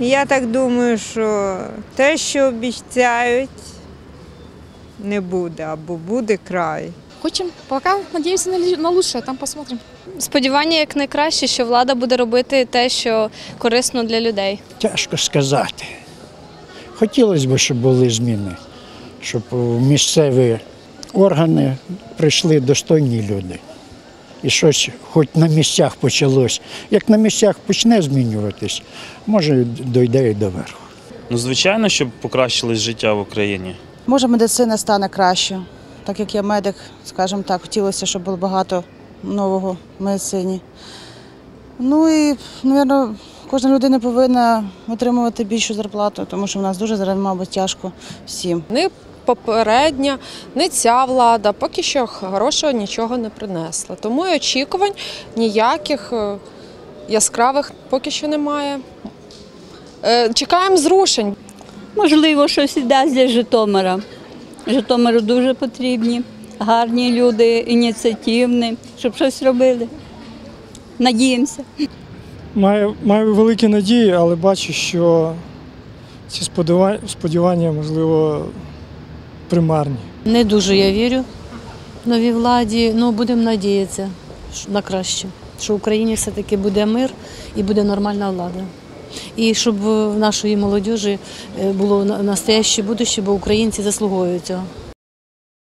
Я так думаю, що те, що обіцяють, не буде або буде край. Хочем, пока надеемся на, лучшее, там посмотрим. Сподівання як найкраще, що влада буде робити те, що корисно для людей. Тяжко сказати. Хотілося б, щоб були зміни, щоб у місцеві органи прийшли достойні люди. І щось хоч на місцях почалось. Як на місцях почне змінюватись, може дойде і до верху. Ну, звичайно, щоб покращилось життя в Україні. Може, медицина стане краще. Так як я медик, скажімо так, хотілося, щоб було багато нового в медицині. Ну і, мабуть, кожна людина повинна отримувати більшу зарплату, тому що в нас дуже зараз, мабуть, тяжко всім. Не попередня, не ця влада поки що хорошого нічого не принесла. Тому і очікувань ніяких е, яскравих поки що немає. Е, Чекаємо зрушень. Можливо, щось і дасть для Житомира. Житомиру дуже потрібні, гарні люди, ініціативні, щоб щось робили. Надіємося. Маю, маю великі надії, але бачу, що ці сподівання, сподівання можливо, примарні. Не дуже я вірю новій владі, але будемо надіятися на краще, що в Україні все-таки буде мир і буде нормальна влада. І щоб в нашої молодіжі е, було на- настояще будуще, бо українці заслуговують цього.